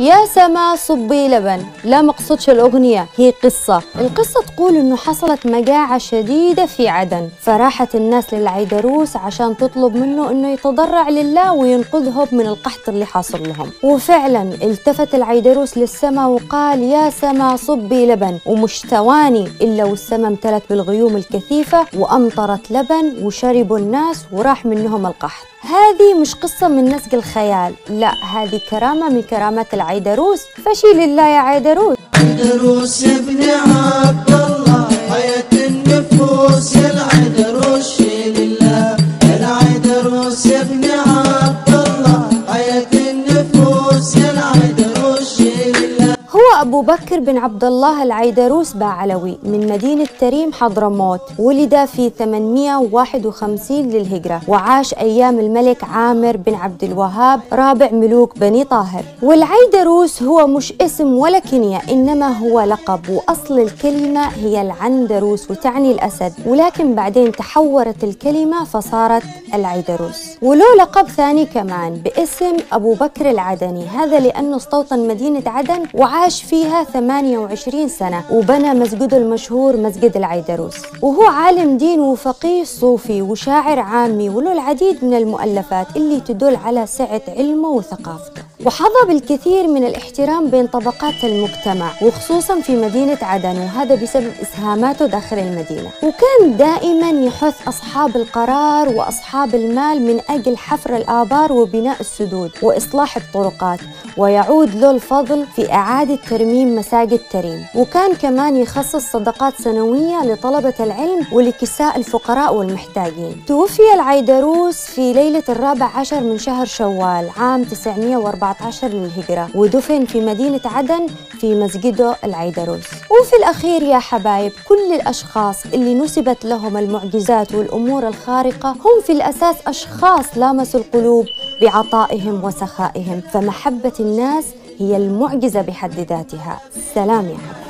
يا سما صبي لبن. لا مقصودش الأغنية هي قصة. القصة تقول إنه حصلت مجاعة شديدة في عدن. فراحت الناس للعيدروس عشان تطلب منه إنه يتضرع لله وينقذهم من القحط اللي حاصل لهم. وفعلا التفت العيدروس للسما وقال يا سما صبي لبن. ومش ثواني إلا والسما امتلت بالغيوم الكثيفة وأمطرت لبن وشربوا الناس وراح منهم القحط. هذه مش قصة من نسج الخيال. لا هذه كرامة من كرامات العيدروس فشي لله يا عيدروس عيدروس يا ابن عبد أبو بكر بن عبد الله العيدروس باعلوي من مدينة تريم حضرموت ولد في 851 للهجرة وعاش أيام الملك عامر بن عبد الوهاب رابع ملوك بني طاهر. والعيدروس هو مش اسم ولا كنية إنما هو لقب وأصل الكلمة هي العندروس وتعني الأسد. ولكن بعدين تحورت الكلمة فصارت العيدروس. وله لقب ثاني كمان باسم أبو بكر العدني هذا لأنه استوطن مدينة عدن وعاش فيها 28 سنة وبنى مسجده المشهور مسجد العيدروس. وهو عالم دين وفقيه صوفي وشاعر عامي وله العديد من المؤلفات اللي تدل على سعة علمه وثقافته. وحظى بالكثير من الاحترام بين طبقات المجتمع وخصوصا في مدينة عدن وهذا بسبب إسهاماته داخل المدينة. وكان دائما يحث أصحاب القرار وأصحاب المال من أجل حفر الآبار وبناء السدود وإصلاح الطرقات ويعود له الفضل في إعادة ترميم مساجد تريم. وكان كمان يخصص صدقات سنوية لطلبة العلم ولكساء الفقراء والمحتاجين. توفي العيدروس في ليلة الرابع عشر من شهر شوال عام 914 للهجرة ودفن في مدينة عدن في مسجده العيدروس. وفي الأخير يا حبايب كل الأشخاص اللي نسبت لهم المعجزات والأمور الخارقة هم في الأساس أشخاص لامسوا القلوب بعطائهم وسخائهم فمحبة الناس هي المعجزة بحد ذاتها. سلام يا حبايب